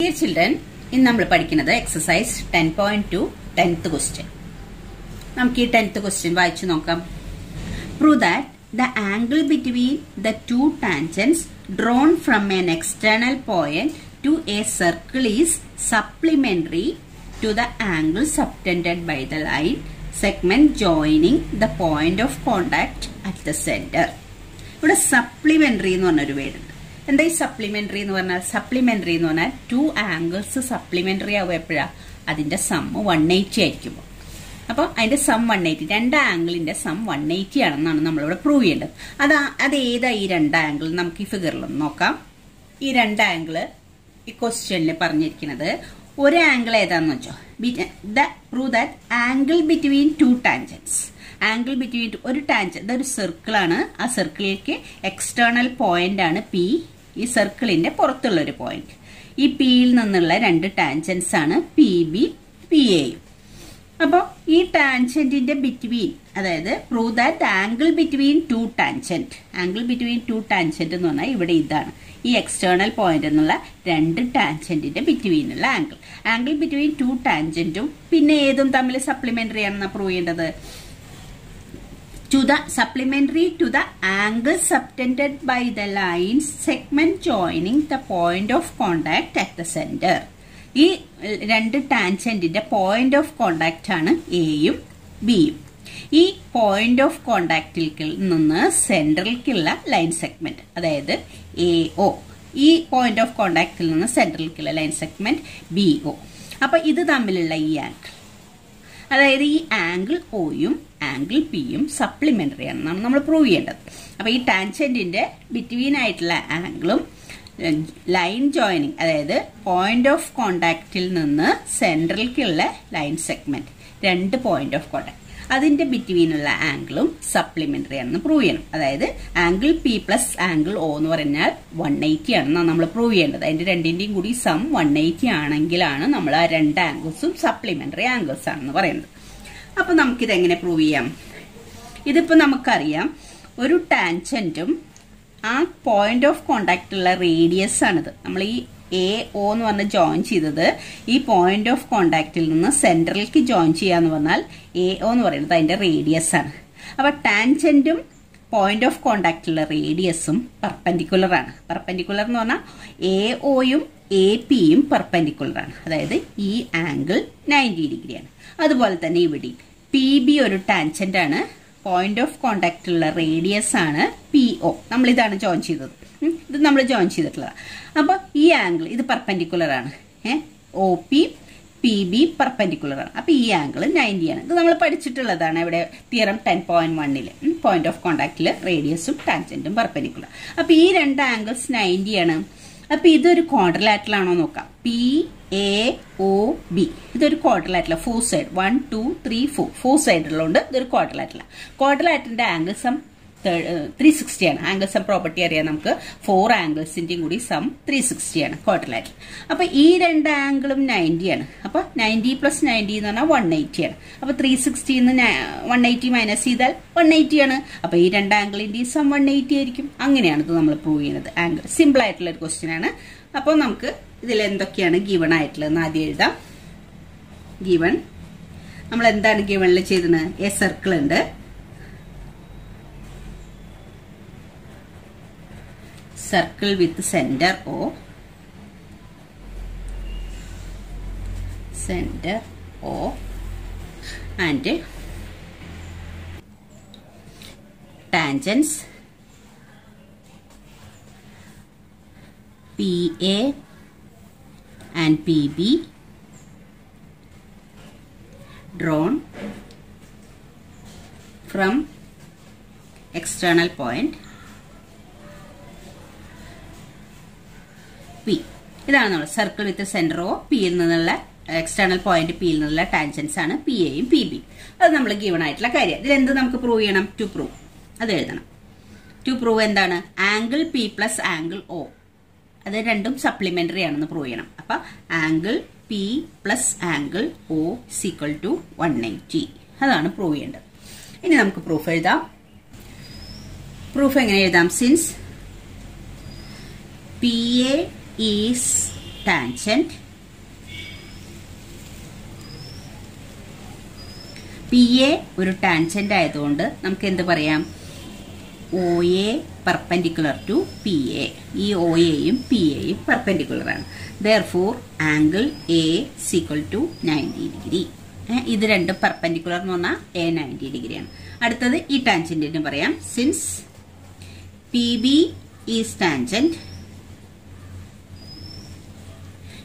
Dear children ഇന്ന് നമ്മൾ പഠിക്കുന്നത് exercise ten point two tenth question നമുക്ക് ഈ ടെൻത്ത് ക്വസ്റ്റ്യൻ വായിച്ചു നോക്കാം. Prove that the angle between the two tangents drawn from an external point to a circle is supplementary to the angle subtended by the line segment joining the point of contact at the centre ഇവിടെ supplementary എന്ന് പറഞ്ഞൊരു വേർഡുണ്ട് എന്താ ഈ supplementary എന്ന് പറഞ്ഞാൽ? Supplementary എന്ന് പറഞ്ഞാൽ two angles supplementary ആവുക എപ്പോഴാണ് അതിന്റെ സം വൺ എയ്റ്റി ആയിരിക്കുമ്പോൾ അപ്പോൾ അതിന്റെ സം വൺ എയ്റ്റി രണ്ട് ആംഗിളിന്റെ സം വൺ എയ്റ്റി ആണെന്നാണ് നമ്മളിവിടെ പ്രൂവ് ചെയ്യേണ്ടത്. അത് അത് ഏതാ ഈ രണ്ട് ആംഗിൾ നമുക്ക് ഈ ഫിഗറിലൊന്ന് നോക്കാം. ഈ രണ്ട് ആംഗിൾ ഈ ക്വസ്റ്റ്യനിൽ പറഞ്ഞിരിക്കുന്നത് ഒരു ആംഗിൾ ഏതാന്ന് വെച്ചോ? Prove that angle between two tangents angle between ഒരു ടാൻജൻ ഇതൊരു സർക്കിളാണ് ആ സർക്കിളിലേക്ക് എക്സ്റ്റേണൽ പോയിന്റ് ആണ് പി ഈ സർക്കിളിന്റെ പുറത്തുള്ള ഒരു പോയിന്റ് ഈ പിയിൽ നിന്നുള്ള രണ്ട് ടാൻജൻസ് ആണ് പി ബി പി എയും അപ്പോൾ ഈ ടാൻജന്റിന്റെ ബിറ്റ്വീൻ അതായത് prove that angle between two tangent. Angle between two tangent എന്ന് പറഞ്ഞാൽ ഇവിടെ ഇതാണ്. ഈ എക്സ്റ്റേണൽ പോയിന്റ് എന്നുള്ള രണ്ട് ടാൻജന്റിന്റെ ബിറ്റ്വീനുള്ള ആംഗിൾ. ആംഗിൾ ബിറ്റ്വീൻ ടു ടാൻജന്റും പിന്നെ ഏതും തമ്മിൽ സപ്ലിമെന്ററി ആണെന്ന് പ്രൂവ് ചെയ്യേണ്ടത്? to the supplementary to the angle subtended by the lines segment joining the point of contact at the center ഈ രണ്ട് ടാൻജന്റിന്റെ പോയിന്റ് ഓഫ് കോണ്ടാക്ട് ആണ് എയും ബിയും ഈ പോയിന്റ് ഓഫ് കോണ്ടാക്റ്റിൽ നിന്ന് സെൻട്രലിലേക്കുള്ള ലൈൻ സെഗ്മെന്റ് അതായത് എ ഒ ഈ പോയിന്റ് ഓഫ് കോണ്ടാക്റ്റിൽ നിന്ന് സെൻട്രലിലേക്കുള്ള ലൈൻ സെഗ്മെന്റ് ബി ഒ അപ്പൊ ഇത് തമ്മിലുള്ള ഈ ആംഗിൾ അതായത് ഈ ആംഗിൾ ഒയും ആംഗിൾ പിയും സപ്ലിമെന്ററി ആണെന്നാണ് നമ്മൾ പ്രൂവ് ചെയ്യേണ്ടത്. അപ്പൊ ഈ ടാൻജന്റിന്റെ ബിറ്റ്വീൻ ആയിട്ടുള്ള ആംഗിളും ലൈൻ ജോയിനിങ് അതായത് പോയിന്റ് ഓഫ് കോണ്ടാക്റ്റിൽ നിന്ന് സെൻട്രലിലേക്കുള്ള ലൈൻ സെഗ്മെന്റ് രണ്ട് പോയിന്റ് ഓഫ് കോണ്ടാക്ട് അതിന്റെ ബിറ്റ്വീനുള്ള ആംഗിളും സപ്ലിമെന്ററി ആണെന്ന് പ്രൂവ് ചെയ്യണം. അതായത് angle P plus angle O എന്ന് പറഞ്ഞാൽ വൺ എയ്റ്റി ആണെന്നാണ് നമ്മൾ പ്രൂവ് ചെയ്യേണ്ടത്. അതിന്റെ രണ്ടിന്റെയും കൂടി സം വൺ എയ്റ്റി ആണെങ്കിലാണ് നമ്മൾ ആ രണ്ട് ആംഗിൾസും സപ്ലിമെന്ററി ആംഗിൾസ് ആണെന്ന് പറയുന്നത്. അപ്പൊ നമുക്കിത് എങ്ങനെ പ്രൂവ് ചെയ്യാം? ഇതിപ്പോ നമുക്കറിയാം ഒരു ടാൻജന്റും ആ പോയിന്റ് ഓഫ് കോണ്ടാക്ട് ഉള്ള റേഡിയസ് ആണിത്. നമ്മൾ ഈ എ ഒ എന്ന് പറഞ്ഞ് ജോയിൻ ചെയ്തത് ഈ പോയിന്റ് ഓഫ് കോണ്ടാക്റ്റിൽ നിന്ന് സെൻട്രലിലേക്ക് ജോയിൻ ചെയ്യാന്ന് പറഞ്ഞാൽ എ ഒ എന്ന് പറയുന്നത് അതിന്റെ റേഡിയസ് ആണ്. അപ്പൊ ടാൻജന്റും പോയിന്റ് ഓഫ് കോണ്ടാക്റ്റിലുള്ള റേഡിയസും പെർപെൻഡിക്കുലർ ആണ്. പെർപെൻഡിക്കുലർ എന്ന് പറഞ്ഞാൽ എ ഒയും എ പിയും പെർപെൻഡിക്കുലർ ആണ്. അതായത് ഈ ആംഗിൾ നയന്റി ഡിഗ്രിയാണ് അതുപോലെ തന്നെ ഇവിടെ പി ബി ഒരു ടാൻജന്റ് ആണ്. പോയിന്റ് ഓഫ് കോണ്ടാക്റ്റുള്ള റേഡിയസ് ആണ് പി ഒ നമ്മൾ ഇതാണ് ജോയിൻ ചെയ്തത് ഇത് നമ്മൾ ജോയിൻ ചെയ്തിട്ടുള്ളത്. അപ്പോൾ ഈ ആംഗിൾ ഇത് പെർപെൻഡിക്കുലർ ആണ്. ഏഹ് O P P B perpendicular ആണ്. അപ്പോൾ ഈ ആംഗിൾ നയന്റി ആണ്. ഇത് നമ്മൾ പഠിച്ചിട്ടുള്ളതാണ് ഇവിടെ തിയറം ടെൻ പോയിന്റ് വണ്ണിൽ പോയിന്റ് ഓഫ് കോണ്ടാക്റ്റിൽ റേഡിയസും ടാൻജന്റും പെർപെൻഡിക്കുലർ അപ്പോൾ ഈ രണ്ട് ആംഗിൾസ് നയന്റി ആണ്. അപ്പോൾ ഇതൊരു ക്വാഡ്രലാറ്ററൽ ലാറ്റിലാണോ നോക്കാം. പി എ ഒ ബി ഇതൊരു quadrilateral four side one two three four four സൈഡിലുണ്ട് ഇതൊരു ക്വാഡ്രലാറ്ററൽ ക്വാഡ്രലാറ്ററിന്റെ ആംഗിൾ സം ത്രീ സിക്സ്റ്റി ആണ്. ആംഗിൾ സം പ്രോപ്പർട്ടി അറിയാം നമുക്ക്. ഫോർ ആംഗിൾസിന്റെയും കൂടി സം ത്രീ സിക്സ്റ്റി ആണ്. ക്വാഡ്രലാറ്റർ അപ്പൊ ഈ രണ്ട് ആംഗിളും നയന്റി ആണ്. അപ്പൊ നയന്റി പ്ലസ് നയന്റി എന്ന് പറഞ്ഞാൽ വൺ എയ്റ്റി ആണ്. അപ്പൊ ത്രീ സിക്സ്റ്റിന്ന് വൺ എയ്റ്റി മൈനസ് ചെയ്താൽ വൺ എയ്റ്റി ആണ്. അപ്പൊ ഈ രണ്ട് ആംഗിളിന്റെയും സം വൺ എയ്റ്റി ആയിരിക്കും. അങ്ങനെയാണ് ഇത് നമ്മൾ പ്രൂവ് ചെയ്യുന്നത്. ആംഗിൾ സിമ്പിൾ ആയിട്ടുള്ള ഒരു ക്വസ്റ്റ്യൻ ആണ്. അപ്പോൾ നമുക്ക് ഇതിൽ എന്തൊക്കെയാണ് ഗിവൺ ആയിട്ടുള്ളത് ആദ്യം എഴുതാം. ഗിവൺ നമ്മൾ എന്താണ് ഗിവണിൽ ചെയ്തത്? എ സർക്കിൾ ഉണ്ട്. Circle with centre O centre O and tangents P PA and PB drawn from external point P. ഇതാണ് നമ്മൾ സർക്കിൾ വിത്ത് സെന്റർ ഓ പിയിൽ നിന്നുള്ള എക്സ്റ്റേണൽ പോയിന്റ് പിയിൽ നിന്നുള്ള ടാൻജൻസ് ആണ് പി എയും പി ബി അത് നമ്മൾ ഗീവൺ ആയിട്ടുള്ള കാര്യം. ഇതിൽ എന്ത് നമുക്ക് പ്രൂവ് ചെയ്യണം? ടു പ്രൂവ് അത് എഴുതണം. ടു പ്രൂവ് എന്താണ്? Angle P plus angle O അത് രണ്ടും സപ്ലിമെന്ററി ആണെന്ന് പ്രൂവ് ചെയ്യണം. അപ്പൊ angle P plus angle O is equal to one eighty അതാണ് പ്രൂവ് ചെയ്യേണ്ടത്. ഇനി നമുക്ക് പ്രൂഫ് എഴുതാം. പ്രൂഫ് എങ്ങനെ എഴുതാം since P A is tangent P A ഒരു ടാൻജന്റ് ആയതുകൊണ്ട് നമുക്ക് എന്ത് പറയാം? O A perpendicular to P A ഈ ഒ എയും പി എയും പെർപെൻഡിക്കുലർ ആണ്. Therefore angle A is equal to ninety degree ഇത് രണ്ടും പെർപെൻഡിക്കുലർ എന്ന് പറഞ്ഞാൽ എ നയന്റി ഡിഗ്രിയാണ് അടുത്തത് ഈ ടാൻജന്റിന് പറയാം. Since P B is tangent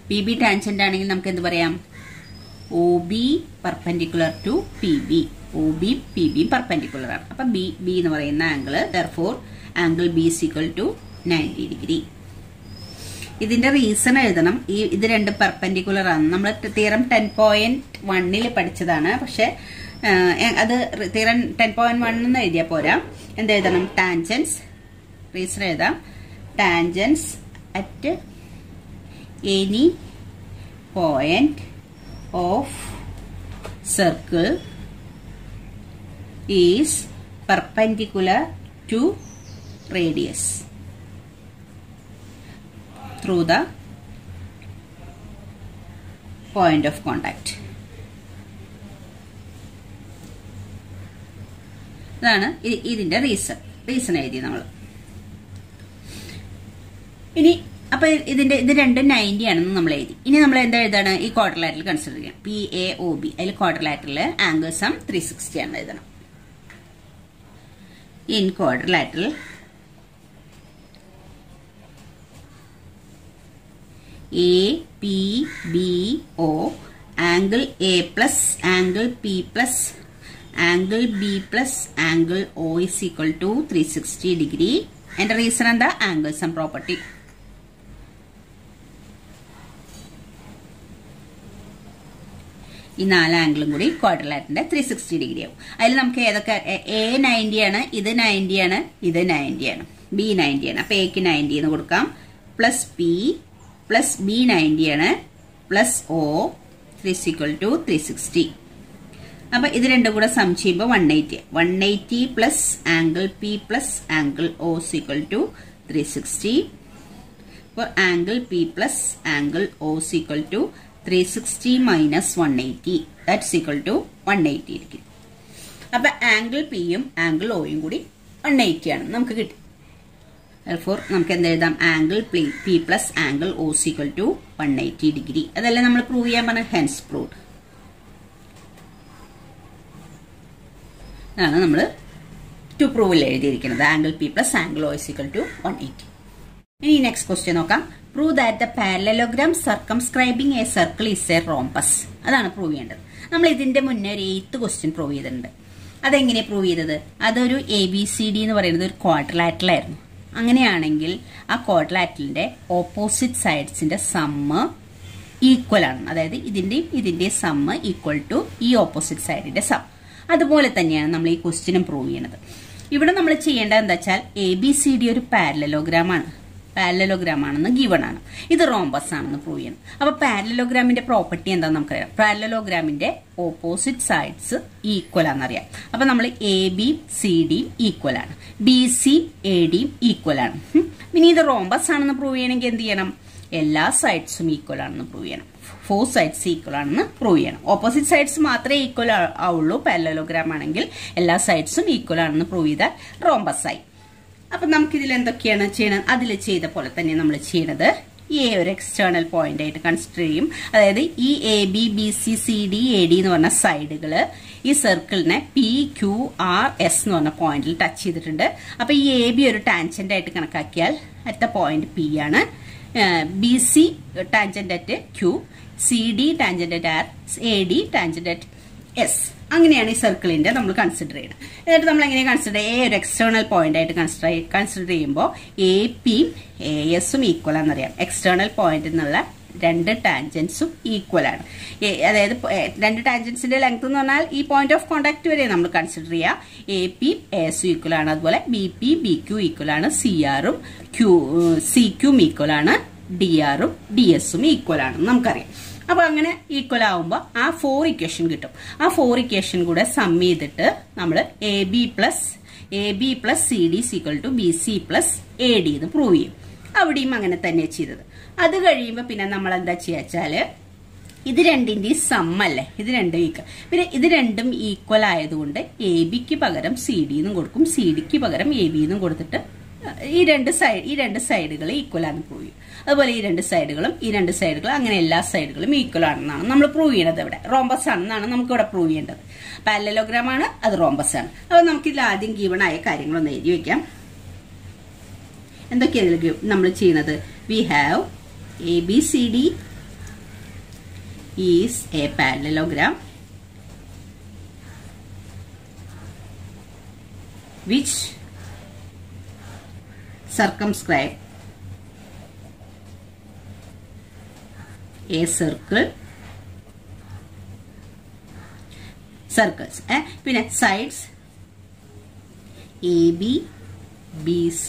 P B tangent ആണെങ്കിൽ നമുക്ക് എന്ത് പറയാം? O B perpendicular to P B O B P B perpendicular ആണ്. അപ്പൊ ബി ബി എന്ന് പറയുന്ന angle therefore angle B is equal to ninety degree ഇതിന്റെ റീസൺ എഴുതണം. ഈ ഇത് രണ്ട് പെർപെൻഡിക്കുലർ ആണ്. നമ്മൾ തീരം ടെൻ പോയിന്റ് വണ്ണിൽ പഠിച്ചതാണ്. പക്ഷെ അത് തീരം ടെൻ പോയിന്റ് വൺ എന്ന് എഴുതിയാൽ പോരാ. എന്ത് എഴുതണം? ടാൻജൻസ് റീസൺ എഴുതാം. Tangents at any point of circle is perpendicular to radius through the point of contact. ഇതാണ് ഇതിന്റെ റീസൺ റീസൺ എഴുതി നമ്മൾ ഇനി അപ്പൊ ഇതിന്റെ ഇത് രണ്ടും നയന്റി ആണെന്ന് നമ്മൾ എഴുതി. ഇനി നമ്മൾ എന്താ എഴുതാണ്? ഈ ക്വാർട്ടർ ലാറ്റിൽ കൺസിഡർ ചെയ്യാം. പി എ ഒ ബി അതിൽ ക്വാർട്ടർ ലാറ്ററിൽ ആംഗിൾ സം ത്രീ സിക്സ്റ്റി ആണ് എഴുതണം. In quarter ലാറ്ററിൽ A P B O angle A plus angle P plus angle B plus angle O is equal to three sixty degree എന്റെ reason എന്താ? Angle sum property ഈ നാല് ആംഗിളും കൂടി ക്വാഡ്രലാറ്റിന്റെ three sixty degree ആവും. അതിൽ നമുക്ക് ഏതൊക്കെ എ നയന്റി ആണ് ഇത് നയന്റി ആണ് ഇത് നയന്റി ആണ് ബി നയന്റി ആണ്. അപ്പൊ എക്ക് നയന്റി എന്ന് കൊടുക്കാം. Plus P plus B ninety ആണ് plus O three is equal to three sixty അപ്പൊ ഇത് രണ്ടും കൂടെ സം ചെയ്യുമ്പോൾ one eighty one eighty plus angle P plus angle O is equal to three sixty അപ്പോൾ angle P plus angle O is equal to three sixty minus one eighty that's equal to one eighty ഇരിക്കും. അപ്പൊ angle പിയും angle ഒയും കൂടി one eighty ആണ്. നമുക്ക് കിട്ടി. Four നമുക്ക് എന്ത് എഴുതാം? Angle P plus angle O is equal to one eighty degree അതല്ലേ നമ്മൾ പ്രൂവ് ചെയ്യാൻ പറഞ്ഞ? ഹെൻസ് പ്രൂവ് ഇതാണ് നമ്മൾ ടു പ്രൂവിൽ എഴുതിയിരിക്കുന്നത്. Angle P plus angle O is equal to one eighty ഇനി നെക്സ്റ്റ് ക്വസ്റ്റ്യൻ നോക്കാം. Prove that the parallelogram circumscribing a circle is a rhombus അതാണ് പ്രൂവ് ചെയ്യേണ്ടത്. നമ്മൾ ഇതിന്റെ മുന്നേ ഒരു എയ്ത്ത് ക്വസ്റ്റ്യൻ പ്രൂവ് ചെയ്തിട്ടുണ്ട്. അതെങ്ങനെ പ്രൂവ് ചെയ്തത്? അതൊരു എ ബി സി ഡി എന്ന് പറയുന്നത് ഒരു ക്വാഡ്രലാറ്റലായിരുന്നു അങ്ങനെയാണെങ്കിൽ ആ ക്വാഡ്രലാറ്റലിന്റെ ഓപ്പോസിറ്റ് സൈഡ്സിന്റെ സമ്മ് ഈക്വൽ ആണ്. അതായത് ഇതിന്റെയും ഇതിന്റെയും സമ്മ് ഈക്വൽ ടു ഈ ഓപ്പോസിറ്റ് സൈഡിന്റെ സം അതുപോലെ തന്നെയാണ് നമ്മൾ ഈ ക്വസ്റ്റ്യനും പ്രൂവ് ചെയ്യുന്നത് ഇവിടെ നമ്മൾ ചെയ്യേണ്ടത് എന്താ വെച്ചാൽ എ ബി സി ഡി ഒരു പാരലലോഗ്രാം ആണ്. പാരലലോഗ്രാം ആണെന്ന് ഗിവൺ ആണ്. ഇത് റോംബസ് ആണെന്ന് പ്രൂവ് ചെയ്യണം അപ്പൊ പാരലലോഗ്രാമിന്റെ പ്രോപ്പർട്ടി എന്താണെന്ന് നമുക്കറിയാം. പാരലലോഗ്രാമിന്റെ ഓപ്പോസിറ്റ് സൈഡ്സ് ഈക്വൽ ആണെന്നറിയാം. അപ്പൊ നമ്മൾ എ ബി സി ഡിയും ഈക്വൽ ആണ്. ബി സി എ ഡിയും ഈക്വൽ ആണ്. ഇനി ഇത് റോംബസ് ആണെന്ന് പ്രൂവ് ചെയ്യണമെങ്കിൽ എന്ത് ചെയ്യണം? എല്ലാ സൈഡ്സും ഈക്വൽ ആണെന്ന് പ്രൂവ് ചെയ്യണം. ഫോർ സൈഡ്സ് ഈക്വൽ ആണെന്ന് പ്രൂവ് ചെയ്യണം. ഓപ്പോസിറ്റ് സൈഡ്സ് മാത്രമേ ഈക്വൽ ആവുള്ളൂ. പാരലോഗ്രാം ആണെങ്കിൽ എല്ലാ സൈഡ്സും ഈക്വൽ ആണെന്ന് പ്രൂവ് ചെയ്താൽ റോംബസ് ആയി. അപ്പൊ നമുക്ക് ഇതിൽ എന്തൊക്കെയാണ് ചെയ്യണത് അതിൽ ചെയ്ത പോലെ തന്നെ നമ്മൾ ചെയ്യണത് എ ഒരു എക്സ്റ്റേണൽ പോയിന്റ് ആയിട്ട് കൺസിഡർ ചെയ്യും. അതായത് ഈ A B B C C D A D എന്ന് പറഞ്ഞ സൈഡുകൾ ഈ സർക്കിളിനെ പി ക്യു ആർ എസ് എന്ന് പറഞ്ഞ പോയിന്റിൽ ടച്ച് ചെയ്തിട്ടുണ്ട്. അപ്പൊ ഈ എ ബി ഒരു ടാൻജന്റ് ആയിട്ട് കണക്കാക്കിയാൽ അടുത്ത പോയിന്റ് പി ആണ്. B C tangent at Q C D tangent at R A D tangent at S അങ്ങനെയാണ് ഈ സർക്കിളിന്റെ നമ്മൾ കൺസിഡർ ചെയ്യുന്നത്. എന്നിട്ട് നമ്മൾ എങ്ങനെ കൺസിഡർ എ ഒരു എക്സ്റ്റേണൽ പോയിന്റ് ആയിട്ട് കൺസിഡർ കൺസിഡർ ചെയ്യുമ്പോൾ എ പിയും എ എസും ഈക്വൽ ആണെന്നറിയാം എക്സ്റ്റേണൽ പോയിന്റ് എന്നുള്ള രണ്ട് ടാൻജൻസും ഈക്വൽ ആണ്. അതായത് രണ്ട് ടാൻജൻസിന്റെ ലെങ്ത് എന്ന് പറഞ്ഞാൽ ഈ പോയിന്റ് ഓഫ് കോണ്ടാക്ട് വരെ നമ്മൾ കൺസിഡർ ചെയ്യുക. എ പി എസും ഈക്വൽ ആണ്. അതുപോലെ B P B Q equal ആണ്. സി ആറും ക്യൂ സി ക്യൂം ഈക്വൽ ആണ്. ഡി ആറും ഡി എസും ഈക്വൽ ആണെന്ന് നമുക്കറിയാം. അപ്പൊ അങ്ങനെ ഈക്വൽ ആവുമ്പോൾ ആ ഫോർ ഇക്വേഷൻ കിട്ടും. ആ ഫോർ ഇക്വേഷൻ കൂടെ സം ചെയ്തിട്ട് നമ്മൾ A B plus A B plus C D is equal to B C plus A D എന്ന് പ്രൂവ് ചെയ്യും. അവിടെയും അങ്ങനെ തന്നെ ചെയ്തത്. അത് കഴിയുമ്പോൾ പിന്നെ നമ്മൾ എന്താ ചെയ്യാച്ചാൽ ഇത് രണ്ടിന്റെ സം അല്ലേ? ഇത് രണ്ടും ഈക്വൽ പിന്നെ ഇത് രണ്ടും ഈക്വൽ ആയതുകൊണ്ട് എ ബിക്ക് പകരം സി ഡി എന്നും കൊടുക്കും. സി ഡിക്ക് പകരം എ ബി എന്നും കൊടുത്തിട്ട് ഈ രണ്ട് സൈഡ് ഈ രണ്ട് സൈഡുകൾ ഈക്വൽ ആണ് പ്രൂവ് ചെയ്യും അതുപോലെ ഈ രണ്ട് സൈഡുകളും ഈ രണ്ട് സൈഡുകളും അങ്ങനെ എല്ലാ സൈഡുകളും ഈക്വൽ ആണെന്നാണ് നമ്മൾ പ്രൂവ് ചെയ്യണത് ഇവിടെ. റോംബസ് ആണെന്നാണ് നമുക്ക് ഇവിടെ പ്രൂവ് ചെയ്യേണ്ടത്. പാരലോഗ്രാം ആണ് അത് റോംബസ് ആണ്. അപ്പോൾ നമുക്ക് ഇതിൽ ആദ്യം ഗീവൺ ആയ കാര്യങ്ങളൊന്ന് എഴുതി വെക്കാം. എന്തൊക്കെയാണ് നമ്മൾ ചെയ്യുന്നത്? We have A B C D is a parallelogram which circumscribe a circle circles eh? പിന്നെ sides AB BC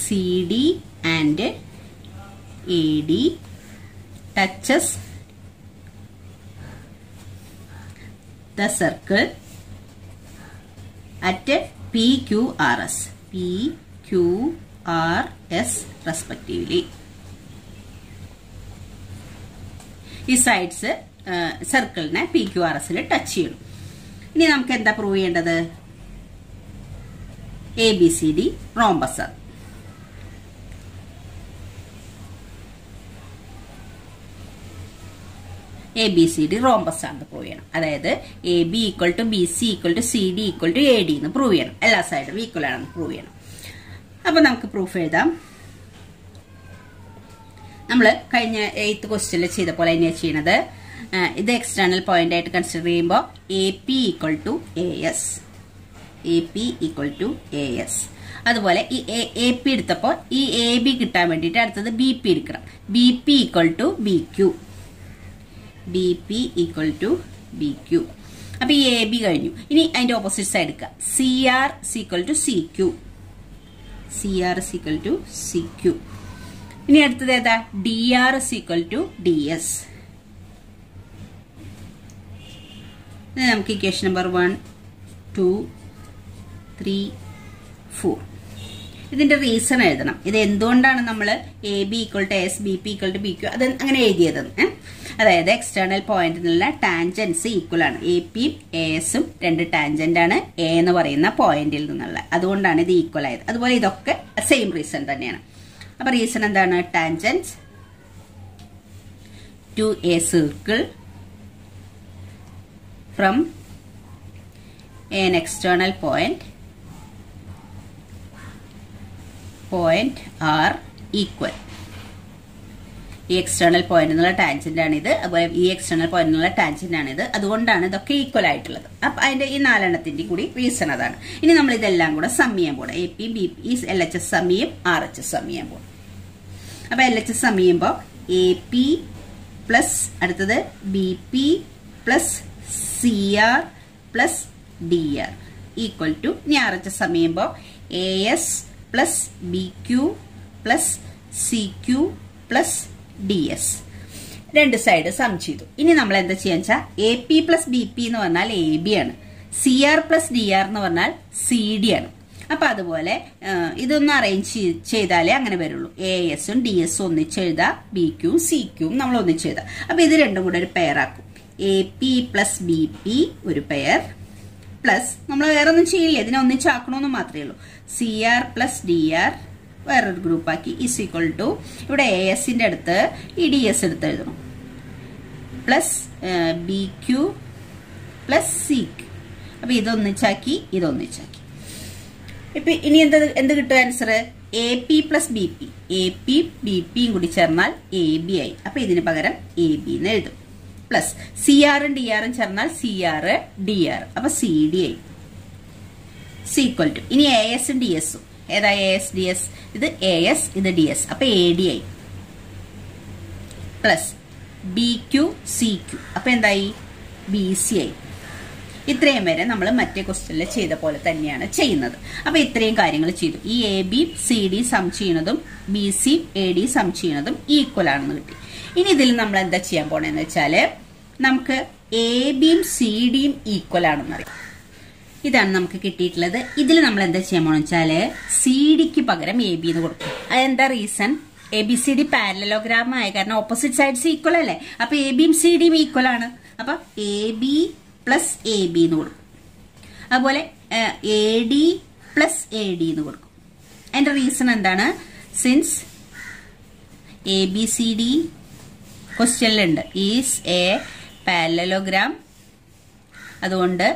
CD and AD touches the circle at R S respectively. ഈ സൈഡ്സ് സർക്കിളിനെ പി ക്യു ആർ എസിൽ touch ചെയ്യണം. ഇനി നമുക്ക് എന്താ prove ചെയ്യേണ്ടത്? A B C D rhombus A B C D rhombus ആണെന്ന് പ്രൂവ് ചെയ്യണം. അതായത് A B equal to B C equal to C D equal to A D എന്ന് പ്രൂവ് ചെയ്യണം. എല്ലാ സൈഡും ഈക്വൽ ആണെന്ന് പ്രൂവ് ചെയ്യണം. അപ്പൊ നമുക്ക് പ്രൂഫ് എഴുതാം. നമ്മൾ കഴിഞ്ഞ എയ്ത്ത് ക്വസ്റ്റ്യനിൽ ചെയ്ത പോലെ തന്നെയാണ് ചെയ്യണത്. ഇത് എക്സ്റ്റേണൽ പോയിന്റ് ആയിട്ട് കൺസിഡർ ചെയ്യുമ്പോൾ A P equal to A S A P equal to A S അതുപോലെ ഈ എ പി എടുത്തപ്പോൾ ഈ എ ബി കിട്ടാൻ വേണ്ടിയിട്ട് അടുത്തത് ബി പി എടുക്കണം. B P equal to B Q B P equal to B Q അപ്പൊ ഈ എ ബി കഴിഞ്ഞു. ഇനി അതിന്റെ ഓപ്പോസിറ്റ് സൈഡ് എടുക്കുക. C R is equal to C Q C R is equal to C Q ഇനി അടുത്തത് ഏതാ? D R is equal to D S നമുക്ക് equation number one two three four ഇതിന്റെ reason എഴുതണം. ഇത് എന്തുകൊണ്ടാണ് നമ്മൾ A B equal to S B P equal to B Q അത് അങ്ങനെ എഴുതിയത് അതായത് എക്സ്റ്റേണൽ പോയിന്റിനുള്ള ടാൻജൻസ് ഈക്വൽ ആണ്. എ പിയും എസും രണ്ട് ടാൻജന്റ് ആണ് എ എന്ന് പറയുന്ന പോയിന്റിൽ നിന്നുള്ള. അതുകൊണ്ടാണ് ഇത് ഈക്വൽ ആയത്. അതുപോലെ ഇതൊക്കെ സെയിം റീസൺ തന്നെയാണ്. അപ്പൊ റീസൺ എന്താണ്? Tangents to a circle from an external point point are equal. ഈ എക്സ്റ്റേണൽ പോയിന്റ് എന്നുള്ള ടാൻജന്റ് ആണ് ഇത് അതുപോലെ ഈ എക്സ്റ്റേണൽ പോയിന്റ് എന്നുള്ള ടാൻജന്റ് ആണ് ഇത് അതുകൊണ്ടാണ് ഇതൊക്കെ ഈക്വൽ ആയിട്ടുള്ളത്. അപ്പൊ അതിന്റെ ഈ നാലെണ്ണത്തിന്റെ കൂടി റീസൺ അതാണ്. ഇനി നമ്മൾ ഇതെല്ലാം കൂടെ സമയം പോകണം A P B P L H S സമയം ആർ എച്ച് എസ് സമയം പോകും അപ്പൊ എൽ എച്ച് എസ് സം ചെയ്യുമ്പോൾ എ പി പ്ലസ് അടുത്തത് B P plus C R plus D R equal to ഇനി ആർ എച്ച് എസ് സം ചെയ്യുമ്പോൾ A S plus B Q plus C Q plus D S രണ്ട് side sum ചെയ്തു. ഇനി നമ്മൾ എന്താ ചെയ്യാന്ന് വെച്ചാൽ A P plus B P എന്ന് പറഞ്ഞാൽ എ ബി ആണ്. C R plus D R എന്ന് പറഞ്ഞാൽ സി ഡി ആണ്. അപ്പൊ അതുപോലെ ഇതൊന്ന് അറേഞ്ച് ചെയ്താലേ അങ്ങനെ വരുള്ളൂ. എ എസും ഡി എസും ഒന്നിച്ചെഴുതാ ബി ക്യൂ സി ക്യൂവും നമ്മൾ ഒന്നിച്ചെഴുതാം അപ്പൊ ഇത് രണ്ടും കൂടെ ഒരു പെയറാക്കും A P plus B P ഒരു പെയർ പ്ലസ് നമ്മൾ വേറെ ഒന്നും ചെയ്യില്ല? ഇതിനെ ഒന്നിച്ചാക്കണമെന്ന് മാത്രമേ ഉള്ളൂ. C R plus D R വേറൊരു ഗ്രൂപ്പാക്കി. ഇസ് ഈക്വൽ ടു ഇവിടെ എ എസിന്റെ അടുത്ത് ഇ ഡി എസ് എടുത്ത് എഴുതണം. Plus B Q plus C Q അപ്പൊ ഇതൊന്നിച്ചാക്കി ഇതൊന്നിച്ചാക്കി. ഇപ്പൊ ഇനി എന്ത് എന്ത് കിട്ടും answer A P plus B P A P B പിയും കൂടി ചേർന്നാൽ എ ബി ആയി. അപ്പൊ ഇതിന് പകരം എ ബി എന്ന് എഴുതും. പ്ലസ് സി ആറും ഡി ആറും ചേർന്നാൽ സി ആറ് ഡി ആർ അപ്പൊ സി ഡി ആയി. സീക്വൽ ടു ഇനി എ എസും ഡി എസും ഏതാ എ എസ് ഡി എസ് ഇത് എ എസ് ഇത് ഡി എസ് അപ്പൊ എ ഡി ആയി. Plus B Q C Q അപ്പൊ എന്തായി? ബി സി ആയി. ഇത്രയും വരെ നമ്മൾ മറ്റേ ക്വസ്റ്റ്യനിൽ ചെയ്ത പോലെ തന്നെയാണ് ചെയ്യുന്നത്. അപ്പൊ ഇത്രയും കാര്യങ്ങൾ ചെയ്തു. ഈ A B C D sum ചെയ്യുന്നതും B C A D sum ചെയ്യുന്നതും ഈക്വൽ ആണെന്ന് കിട്ടി. ഇനി ഇതിൽ നമ്മൾ എന്താ ചെയ്യാൻ പോണെന്ന് വെച്ചാൽ നമുക്ക് എ ബിയും സി ഡിയും ഈക്വൽ ആണെന്ന് അറിയാം. ഇതാണ് നമുക്ക് കിട്ടിയിട്ടുള്ളത്. ഇതിൽ നമ്മൾ എന്താ ചെയ്യാൻ പോണെന്ന് വെച്ചാൽ സി ഡിക്ക് പകരം എ ബി എന്ന് കൊടുക്കും. അതെന്താ reason A B C D parallelogram ആയ കാരണം ഓപ്പോസിറ്റ് സൈഡ്സ് ഈക്വൽ അല്ലേ? അപ്പൊ എ ബിയും സി ഡിയും ഈക്വൽ ആണ്. അപ്പൊ A B plus A B എന്ന് കൊടുക്കും. അതുപോലെ A D plus A D എന്ന് കൊടുക്കും. അതിന്റെ റീസൺ എന്താണ്? Since A B C D ക്വസ്റ്റ്യനിലുണ്ട് is a parallelogram അതുകൊണ്ട്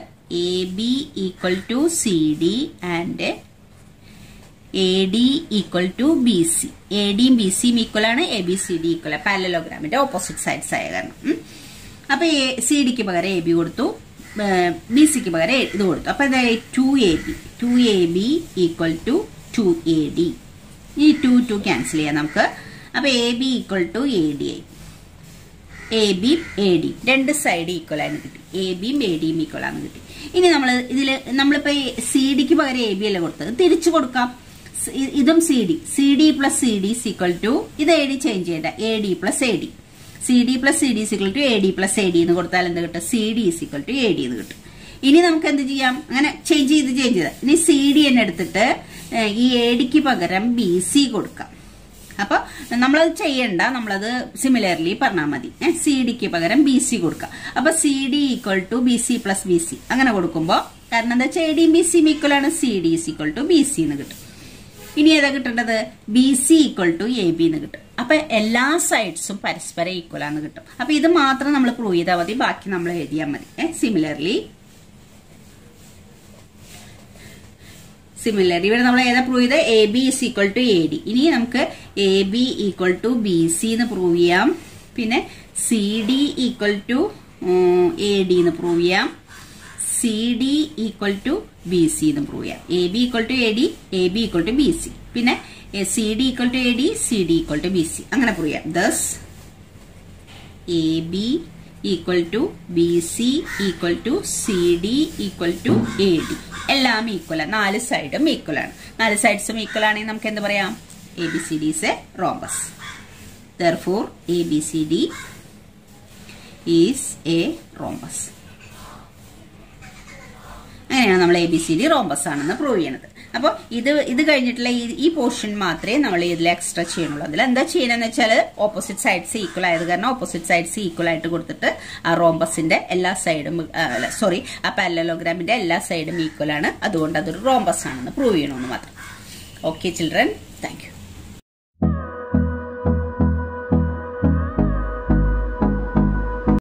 A B equal to C D and A D equal to B C A ഡിയും B സിയും ഈക്വൽ ആണ്. A B C D equal പാരലോഗ്രാമിന്റെ opposite sides ആയ കാരണം. അപ്പൊ C ഡിക്ക് പകരം A B കൊടുത്തു. ബി സിക്ക് പകരം ഇത് കൊടുത്തു. അപ്പൊ two A B two A B equal to two A D ഈ ടു ടു ക്യാൻസൽ ചെയ്യാം നമുക്ക്. അപ്പൊ A B equal to A D ആയി. എ ബി എ ഡി രണ്ട് സൈഡ് ഈക്വൽ ആയിരുന്നു കിട്ടി. എ ബിയും എ ഡിയും ഈക്വൽ ആണെന്ന് കിട്ടി. ഇനി നമ്മൾ ഇതിൽ നമ്മളിപ്പോൾ സി ഡിക്ക് പകരം എ ബി അല്ലേ കൊടുത്തത്? തിരിച്ചു കൊടുക്കാം. ഇതും C D C D plus C D is equal to ഇത് എ ഡി ചേഞ്ച് ചെയ്യേണ്ട. A D plus A D C D plus C D is equal to A D plus A D എന്ന് കൊടുത്താൽ എന്ത് കിട്ടും? C D is equal to A D എന്ന് കിട്ടും. ഇനി നമുക്ക് എന്ത് ചെയ്യാം? അങ്ങനെ ചേഞ്ച് ചെയ്ത് ചേഞ്ച് ചെയ്ത്. ഇനി സി ഡി എന്നെടുത്തിട്ട് ഈ എ ഡിക്ക് പകരം ബി സി കൊടുക്കാം. അപ്പൊ നമ്മളത് ചെയ്യണ്ട നമ്മളത് സിമിലർലി പറഞ്ഞാൽ മതി. സി ഡിക്ക് പകരം ബി സി കൊടുക്കുക അപ്പൊ C D equal to B C plus B C അങ്ങനെ കൊടുക്കുമ്പോൾ കാരണം എന്താ വെച്ചാൽ എ ഡിയും ബി സിയും ഈക്വൽ ആണ്. C D is equal to B C എന്ന് കിട്ടും. ഇനി ഏതാ കിട്ടേണ്ടത്? B C equal to A B എന്ന് കിട്ടും. അപ്പൊ എല്ലാ സൈഡ്സും പരസ്പരം ഈക്വൽ ആണെന്ന് കിട്ടും. അപ്പൊ ഇത് മാത്രം നമ്മൾ പ്രൂവ് ചെയ്താൽ മതി. ബാക്കി നമ്മൾ എഴുതിയാൽ മതി. സിമിലർലി സിമിലർ ഇവിടെ നമ്മൾ ഏതാ പ്രൂവ് ചെയ്ത്? A B is equal to A D ഇനി നമുക്ക് A B equal to B C എന്ന് പ്രൂവ് ചെയ്യാം. പിന്നെ C D equal to A D എന്ന് പ്രൂവ് ചെയ്യാം. C D equal to B C എന്ന് പ്രൂവ് ചെയ്യാം. A B equal to A D A B equal to B C പിന്നെ C D equal to A D C D equal to B C അങ്ങനെ prove ചെയ്യാം. Thus A B equal to B C equal to C D equal to A D എല്ലാം equal ആണ്. നാല് സൈഡും equal ആണ്. നാല് സൈഡ്സും equal ആണെങ്കിൽ നമുക്ക് എന്ത് പറയാം? A B C D is a rhombus therefore A B C D is a rhombus അങ്ങനെയാണ് നമ്മൾ A B C D rhombus ആണെന്ന് പ്രൂവ് ചെയ്യണത്. അപ്പോൾ ഇത് ഇത് കഴിഞ്ഞിട്ടുള്ള ഈ ഈ പോർഷൻ മാത്രമേ നമ്മൾ ഇതിൽ എക്സ്ട്രാ ചെയ്യണുള്ളൂ അതിൽ എന്താ ചെയ്യണമെന്ന് വെച്ചാൽ ഓപ്പോസിറ്റ് സൈഡ്സ് ഈക്വൽ ആയത് കാരണം ഓപ്പോസിറ്റ് സൈഡ്സ് ഈക്വൽ ആയിട്ട് കൊടുത്തിട്ട് ആ റോംബസിന്റെ എല്ലാ സൈഡും സോറി ആ പാരലോഗ്രാമിന്റെ എല്ലാ സൈഡും ഈക്വൽ ആണ്. അതുകൊണ്ട് അതൊരു റോംബസ് ആണെന്ന് പ്രൂവ് ചെയ്യണമെന്ന് മാത്രം. Okay children thank